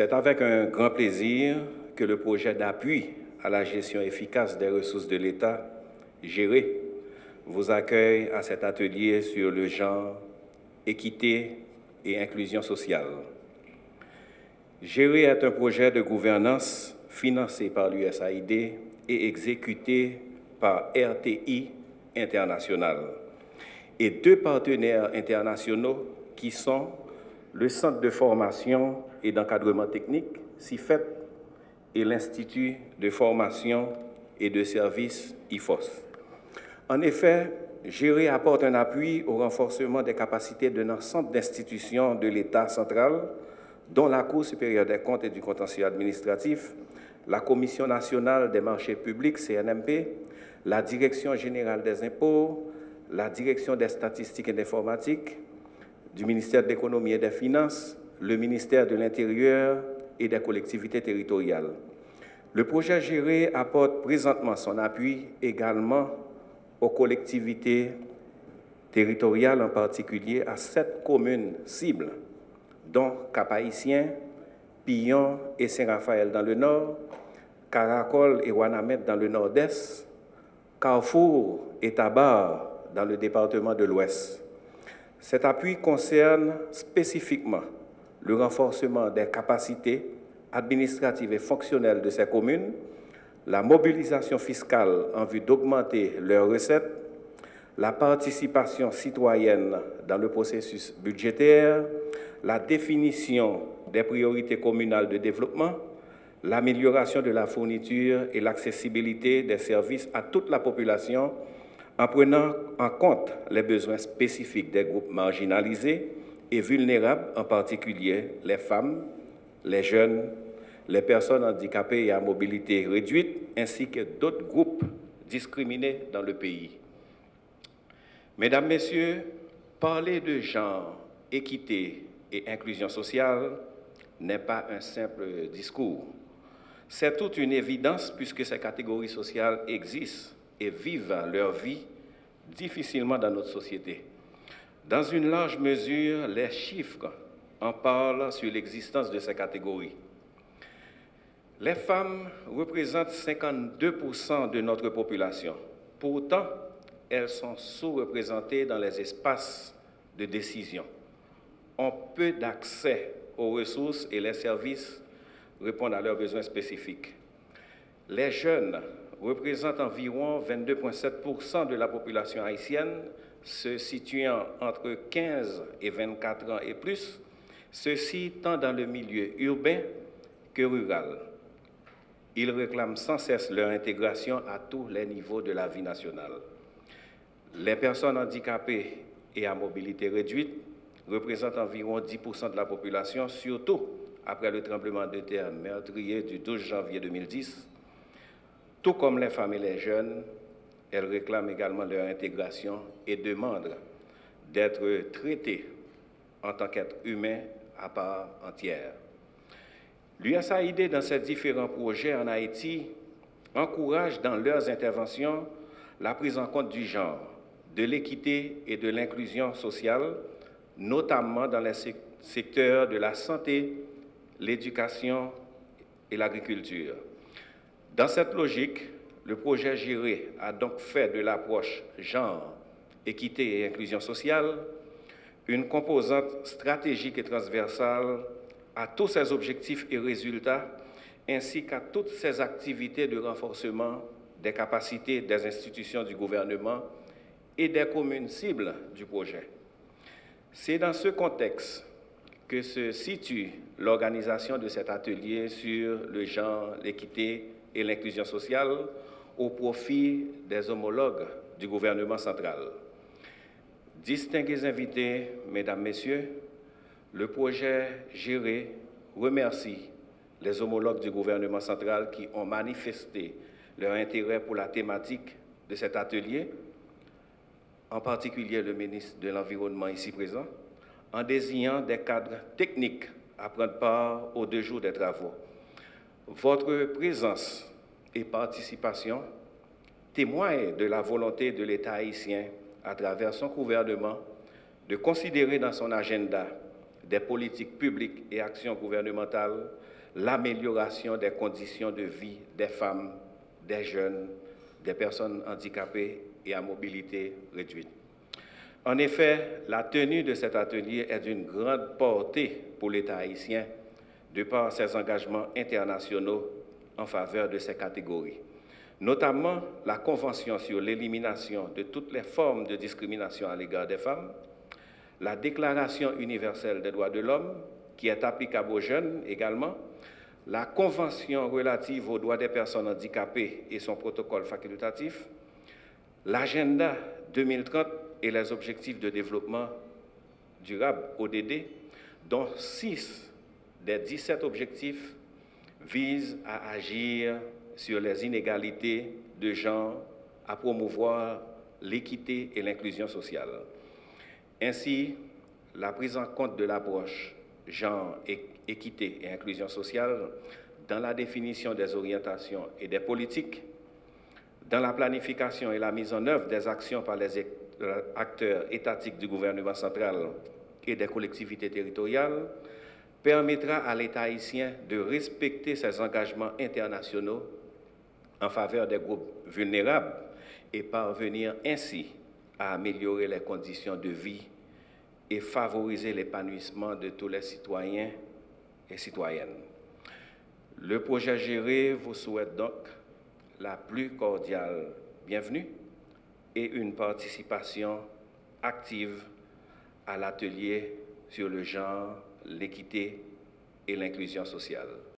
C'est avec un grand plaisir que le projet d'appui à la gestion efficace des ressources de l'État, géré, vous accueille à cet atelier sur le genre, équité et inclusion sociale. Gérer est un projet de gouvernance financé par l'USAID et exécuté par RTI International et deux partenaires internationaux qui sont le Centre de formation et d'encadrement technique, CIFET, et l'Institut de formation et de services IFOS. En effet, Gérer apporte un appui au renforcement des capacités de l'ensemble d'institutions de l'État central, dont la Cour supérieure des comptes et du contentieux administratif, la Commission nationale des marchés publics, CNMP, la Direction générale des impôts, la Direction des statistiques et d'informatique, du ministère de l'économie et des finances, le ministère de l'Intérieur et des collectivités territoriales. Le projet géré apporte présentement son appui également aux collectivités territoriales, en particulier à sept communes cibles, dont Cap-Haïtien, Pillon et Saint-Raphaël dans le nord, Caracol et Wanamet dans le nord-est, Carrefour et Tabar dans le département de l'Ouest. Cet appui concerne spécifiquement le renforcement des capacités administratives et fonctionnelles de ces communes, la mobilisation fiscale en vue d'augmenter leurs recettes, la participation citoyenne dans le processus budgétaire, la définition des priorités communales de développement, l'amélioration de la fourniture et l'accessibilité des services à toute la population en prenant en compte les besoins spécifiques des groupes marginalisés et vulnérables, en particulier les femmes, les jeunes, les personnes handicapées et à mobilité réduite, ainsi que d'autres groupes discriminés dans le pays. Mesdames, Messieurs, parler de genre, équité et inclusion sociale n'est pas un simple discours. C'est toute une évidence puisque ces catégories sociales existent et vivent leur vie difficilement dans notre société. Dans une large mesure, les chiffres en parlent sur l'existence de ces catégories. Les femmes représentent 52% de notre population. Pourtant, elles sont sous-représentées dans les espaces de décision. On peu d'accès aux ressources et les services répondent à leurs besoins spécifiques. Les jeunes représentent environ 22,7% de la population haïtienne, se situant entre 15 et 24 ans et plus, ceci tant dans le milieu urbain que rural. Ils réclament sans cesse leur intégration à tous les niveaux de la vie nationale. Les personnes handicapées et à mobilité réduite représentent environ 10% de la population, surtout après le tremblement de terre meurtrier du 12 janvier 2010 tout comme les femmes et les jeunes, elles réclament également leur intégration et demandent d'être traitées en tant qu'êtres humains à part entière. L'USAID, dans ses différents projets en Haïti, encourage dans leurs interventions la prise en compte du genre, de l'équité et de l'inclusion sociale, notamment dans les secteurs de la santé, l'éducation et l'agriculture. Dans cette logique, le projet géré a donc fait de l'approche genre, équité et inclusion sociale une composante stratégique et transversale à tous ses objectifs et résultats, ainsi qu'à toutes ses activités de renforcement des capacités des institutions du gouvernement et des communes cibles du projet. C'est dans ce contexte que se situe l'organisation de cet atelier sur le genre, l'équité et l'inclusion sociale au profit des homologues du gouvernement central. Distingués invités, Mesdames, Messieurs, le projet géré remercie les homologues du gouvernement central qui ont manifesté leur intérêt pour la thématique de cet atelier, en particulier le ministre de l'Environnement ici présent, en désignant des cadres techniques à prendre part aux deux jours des travaux. Votre présence et participation témoignent de la volonté de l'État haïtien, à travers son gouvernement, de considérer dans son agenda des politiques publiques et actions gouvernementales, l'amélioration des conditions de vie des femmes, des jeunes, des personnes handicapées et à mobilité réduite. En effet, la tenue de cet atelier est d'une grande portée pour l'État haïtien de par ses engagements internationaux en faveur de ces catégories, notamment la Convention sur l'élimination de toutes les formes de discrimination à l'égard des femmes, la Déclaration universelle des droits de l'homme, qui est applicable aux jeunes également, la Convention relative aux droits des personnes handicapées et son protocole facultatif, l'agenda 2030 et les objectifs de développement durable, ODD, dont six des 17 objectifs visent à agir sur les inégalités de genre, à promouvoir l'équité et l'inclusion sociale. Ainsi, la prise en compte de l'approche genre, équité et inclusion sociale dans la définition des orientations et des politiques, dans la planification et la mise en œuvre des actions par les acteurs étatiques du gouvernement central et des collectivités territoriales, permettra à l'État haïtien de respecter ses engagements internationaux en faveur des groupes vulnérables et parvenir ainsi à améliorer les conditions de vie et favoriser l'épanouissement de tous les citoyens et citoyennes. Le projet géré vous souhaite donc la plus cordiale bienvenue et une participation active à l'atelier sur le genre, l'équité et l'inclusion sociale.